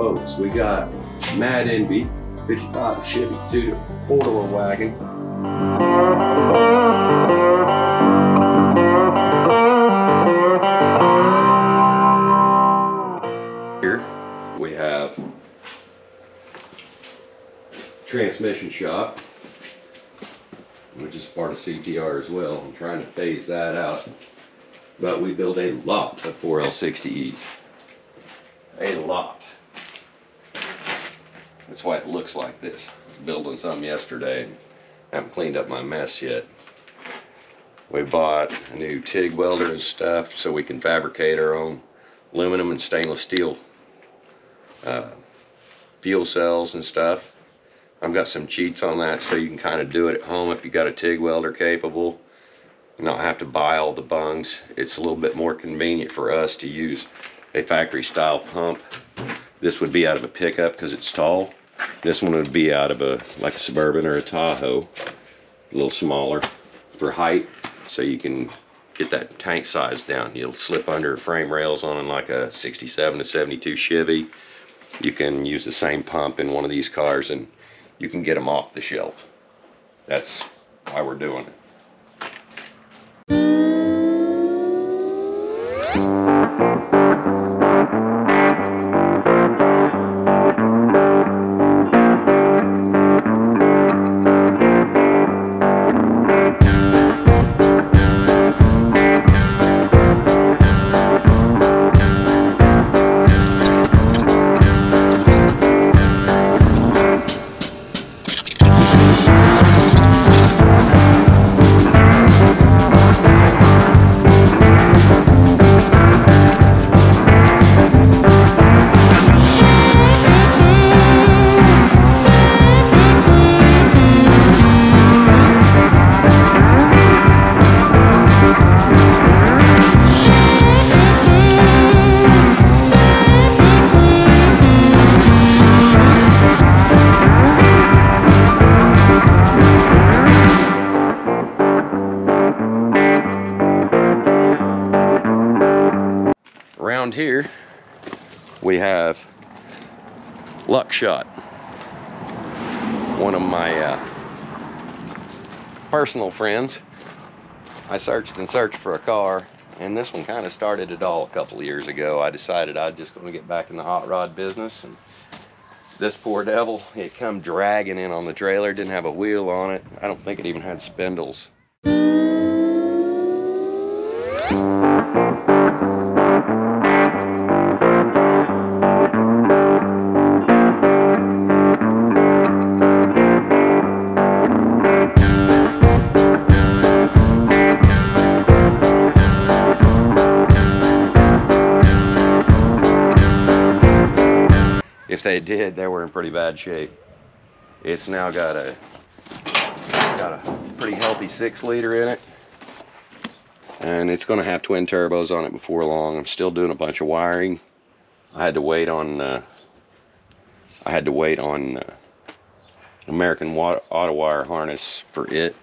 boats, we got Mad Envy, 55 Chevy 2 four-door wagon. Here we have transmission shop, which is part of CTR as well. I'm trying to phase that out. But we build a lot of 4L60Es. A lot. That's why it looks like this. Building some yesterday I haven't cleaned up my mess yet. We bought a new TIG welder and stuff so we can fabricate our own aluminum and stainless steel uh, fuel cells and stuff. I've got some cheats on that so you can kind of do it at home if you got a TIG welder capable. Not have to buy all the bungs. It's a little bit more convenient for us to use a factory style pump. This would be out of a pickup because it's tall. This one would be out of a like a Suburban or a Tahoe, a little smaller for height, so you can get that tank size down. You'll slip under frame rails on like a 67 to 72 Chevy. You can use the same pump in one of these cars and you can get them off the shelf. That's why we're doing it. Luckshot one of my uh, personal friends I searched and searched for a car and this one kind of started it all a couple years ago. I decided I was just going to get back in the hot rod business and this poor devil it come dragging in on the trailer didn't have a wheel on it. I don't think it even had spindles if they did, they were in pretty bad shape. It's now got a got a pretty healthy six liter in it. And it's gonna have twin turbos on it before long. I'm still doing a bunch of wiring. I had to wait on uh, I had to wait on uh, American Autowire harness for it.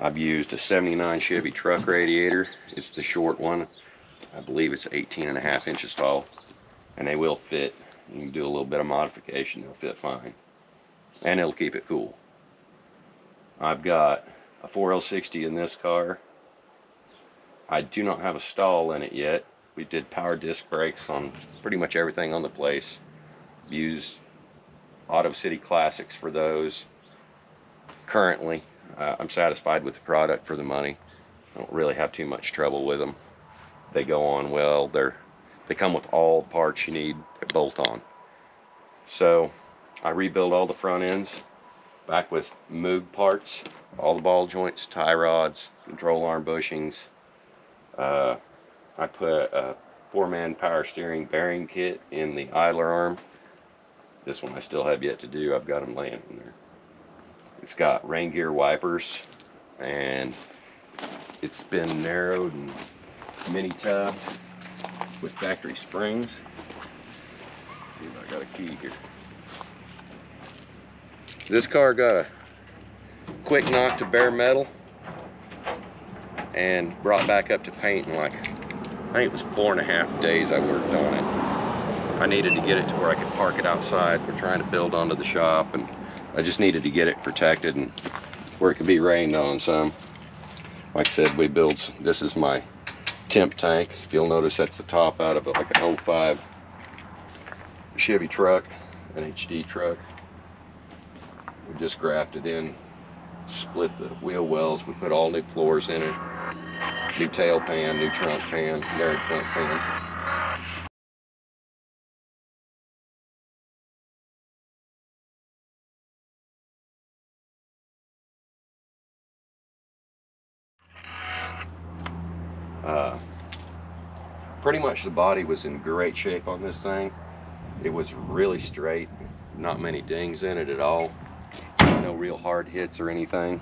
I've used a 79 Chevy truck radiator. It's the short one. I believe it's 18 and a half inches tall. And they will fit you can do a little bit of modification, they'll fit fine. And it'll keep it cool. I've got a 4L60 in this car. I do not have a stall in it yet. We did power disc brakes on pretty much everything on the place. Used Auto City Classics for those. Currently, uh, I'm satisfied with the product for the money. I don't really have too much trouble with them. They go on well. They're they come with all the parts you need to bolt on. So I rebuilt all the front ends back with Moog parts, all the ball joints, tie rods, control arm bushings. Uh, I put a four-man power steering bearing kit in the idler arm. This one I still have yet to do. I've got them laying in there. It's got rain gear wipers and it's been narrowed and mini tubbed with factory springs. See if I got a key here. This car got a quick knock to bare metal and brought back up to paint in like, I think it was four and a half days I worked on it. I needed to get it to where I could park it outside. We're trying to build onto the shop and I just needed to get it protected and where it could be rained on some. Like I said, we build, this is my temp tank. If you'll notice, that's the top out of it, like an 05 Chevy truck, an HD truck. We just grafted in, split the wheel wells. We put all new floors in it, new tail pan, new trunk pan, narrow trunk pan. Uh, pretty much the body was in great shape on this thing. It was really straight, not many dings in it at all. No real hard hits or anything.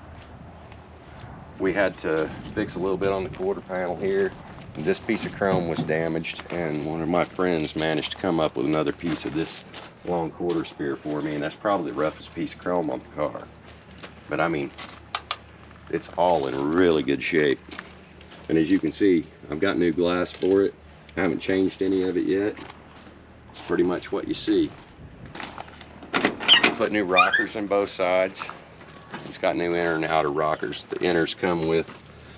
We had to fix a little bit on the quarter panel here. This piece of chrome was damaged and one of my friends managed to come up with another piece of this long quarter spear for me and that's probably the roughest piece of chrome on the car. But I mean, it's all in really good shape. And as you can see, I've got new glass for it. I haven't changed any of it yet. It's pretty much what you see. Put new rockers in both sides. It's got new inner and outer rockers. The inners come with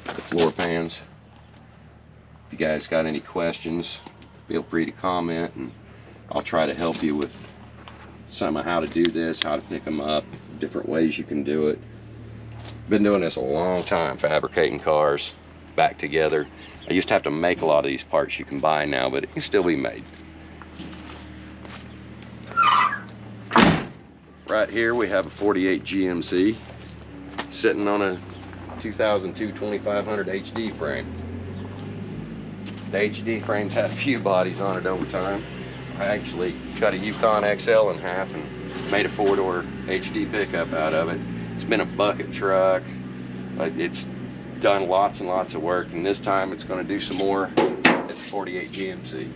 the floor pans. If you guys got any questions, feel free to comment and I'll try to help you with some of how to do this, how to pick them up, different ways you can do it. Been doing this a long time, fabricating cars back together. I used to have to make a lot of these parts you can buy now, but it can still be made. Right here we have a 48 GMC sitting on a 2002 2500 HD frame. The HD frames have a few bodies on it over time. I actually cut a Yukon XL in half and made a four-door HD pickup out of it. It's been a bucket truck. Uh, it's done lots and lots of work and this time it's going to do some more it's a 48 GMC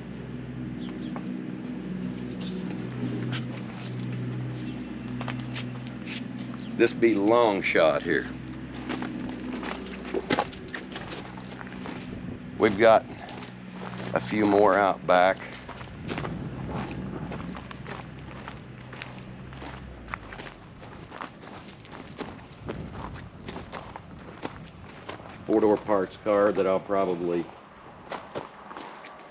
this be long shot here. We've got a few more out back four-door parts car that I'll probably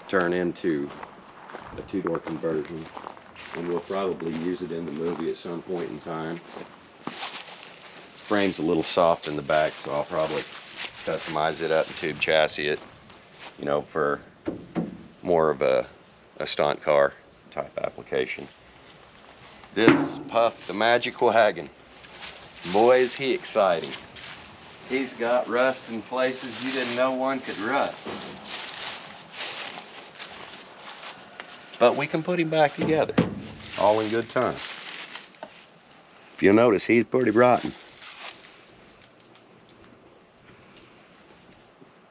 turn into a two-door conversion and we'll probably use it in the movie at some point in time. Frame's a little soft in the back so I'll probably customize it up and tube chassis it you know for more of a, a stunt car type application. This is Puff the Magic Wagon. Boy is he exciting. He's got rust in places you didn't know one could rust. But we can put him back together, all in good time. If you'll notice, he's pretty rotten.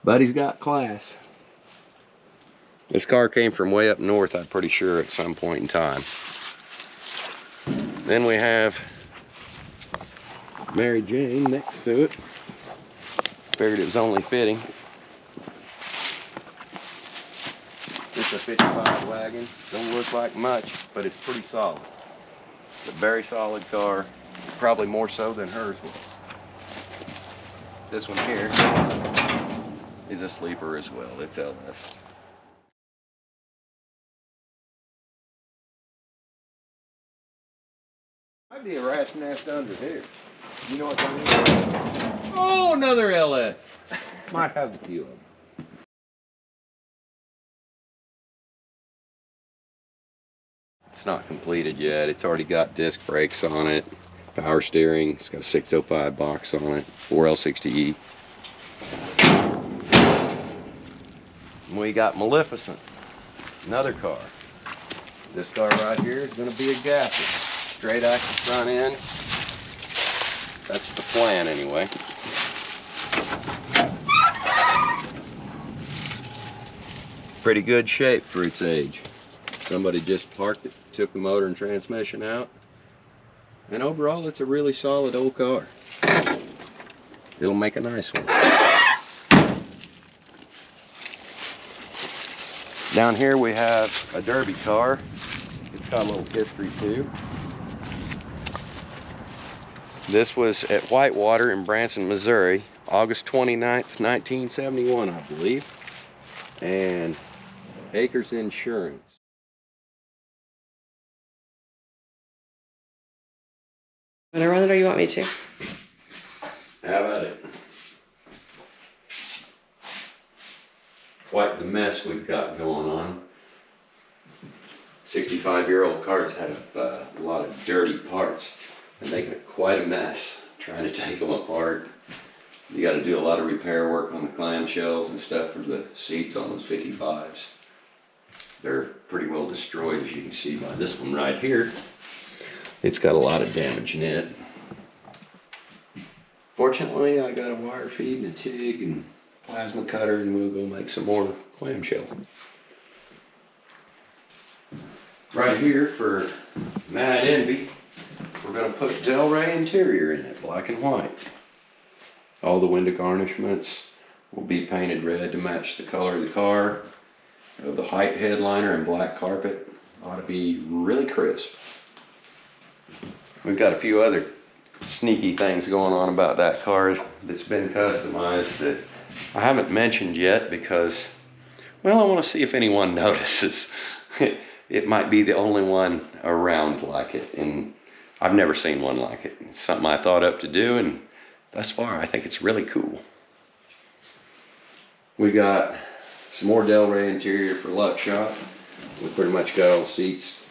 But he's got class. This car came from way up north, I'm pretty sure, at some point in time. Then we have Mary Jane next to it. Figured it was only fitting. It's a 55 wagon. Don't look like much, but it's pretty solid. It's a very solid car, probably more so than hers will. This one here is a sleeper as well. It's LS. Might be a rat's nest under here. You know what that means? Oh, another LS. Might have a few of them. It's not completed yet. It's already got disc brakes on it, power steering. It's got a 605 box on it, 4L60E. we got Maleficent, another car. This car right here is going to be a gasser. Straight axle front end, that's the plan anyway. Pretty good shape for its age. Somebody just parked it, took the motor and transmission out. And overall, it's a really solid old car. It'll make a nice one. Down here we have a derby car. It's got a little history too. This was at Whitewater in Branson, Missouri, August 29th, 1971, I believe. And Acres Insurance. Want to run it or you want me to? How about it? Quite the mess we've got going on. 65 year old cars have uh, a lot of dirty parts and make it quite a mess trying to take them apart. You got to do a lot of repair work on the clamshells and stuff for the seats on those 55s. They're pretty well destroyed, as you can see by this one right here. It's got a lot of damage in it. Fortunately, I got a wire feed and a TIG and plasma cutter, and we'll go make some more clamshell. Right here for Mad Envy, we're gonna put Delray interior in it, black and white. All the window garnishments will be painted red to match the color of the car. The height headliner and black carpet ought to be really crisp. We've got a few other sneaky things going on about that car that's been customized that I haven't mentioned yet because, well, I want to see if anyone notices. it might be the only one around like it, and I've never seen one like it. It's something I thought up to do, and thus far, I think it's really cool. We got some more Delray interior for Luck Shop. We pretty much got all seats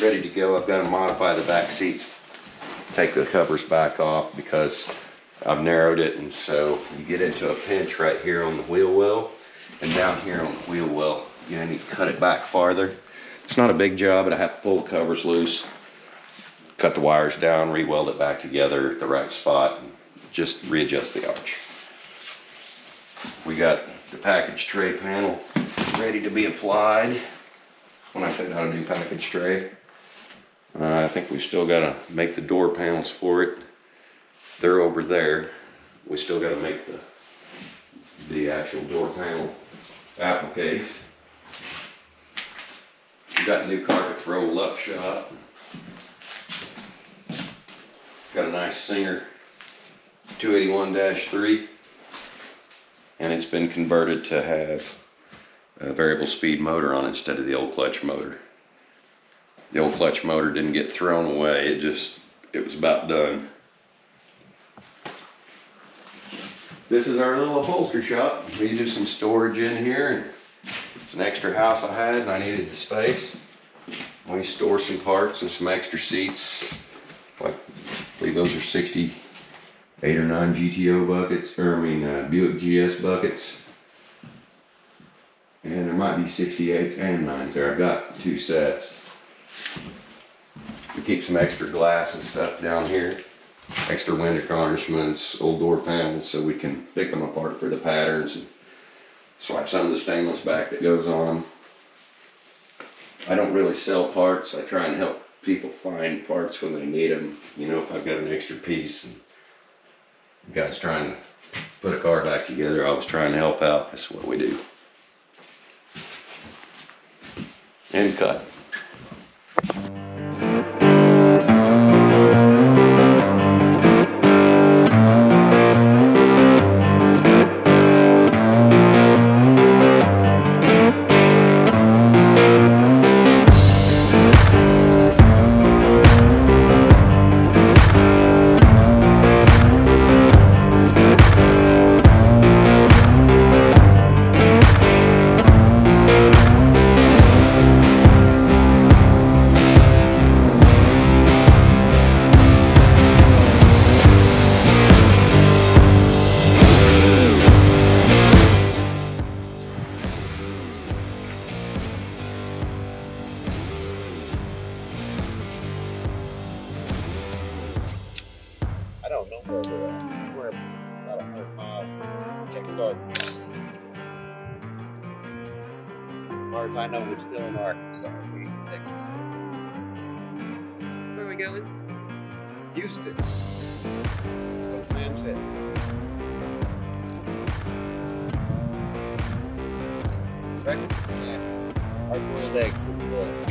ready to go. I've got to modify the back seats take the covers back off because I've narrowed it and so you get into a pinch right here on the wheel well and down here on the wheel well you need to cut it back farther. It's not a big job but I have to pull the covers loose, cut the wires down, re-weld it back together at the right spot and just readjust the arch. We got the package tray panel ready to be applied when I put out a new package tray. Uh, I think we still gotta make the door panels for it. They're over there. We still gotta make the, the actual door panel appliques. We got new carpet for old Luck Shop. Got a nice Singer 281-3. And it's been converted to have a variable speed motor on instead of the old clutch motor the old clutch motor didn't get thrown away. It just, it was about done. This is our little upholstery shop. We do some storage in here. and It's an extra house I had and I needed the space. We store some parts and some extra seats. Believe those are 68 or 9 GTO buckets, or I mean uh, Buick GS buckets. And there might be 68s and 9s there. I've got two sets. We keep some extra glass and stuff down here, extra window garnishments, old door panels, so we can pick them apart for the patterns and swipe some of the stainless back that goes on. I don't really sell parts. I try and help people find parts when they need them. You know, if I've got an extra piece and guy's trying to put a car back together, I was trying to help out. That's what we do. And cut. About hundred miles from. As far as I know, we're still in Arkansas. We Texas. Where are we going? Houston. That's what the man said. Records, yeah. Hard-boiled egg for the boys.